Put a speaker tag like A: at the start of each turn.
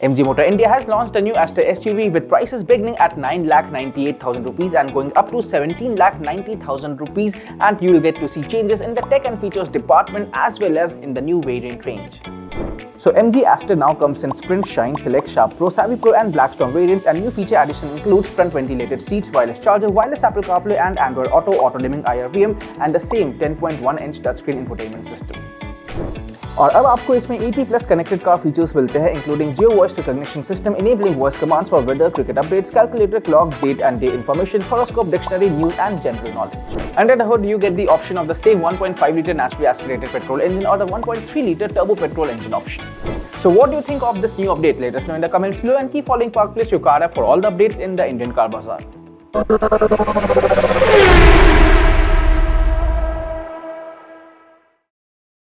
A: MG Motor India has launched a new Astor SUV with prices beginning at 9,98,000 rupees and going up to 17,90,000 rupees and you will get to see changes in the tech and features department as well as in the new variant range. So MG Astor now comes in Sprint, Shine, Select, Sharp Pro, Savvy Pro and Blackstorm variants and new feature addition includes front ventilated seats, wireless charger, wireless Apple CarPlay and Android Auto, auto dimming IRVM and the same 10.1 inch touchscreen infotainment system. और अब आपको इसमें 80 Plus Connected Car features मिलते हैं including Jio Voice Recognition System, enabling voice commands for weather, cricket updates, calculator, clock, date and day information, horoscope dictionary news and general knowledge. Under the hood you get the option of the same 1.5 liter naturally aspirated petrol engine or the 1.3 liter turbo petrol engine option. So what do you think of this new update? Let us know in the comments below and keep following ParkPlace place for all the updates in the indian car bazaar.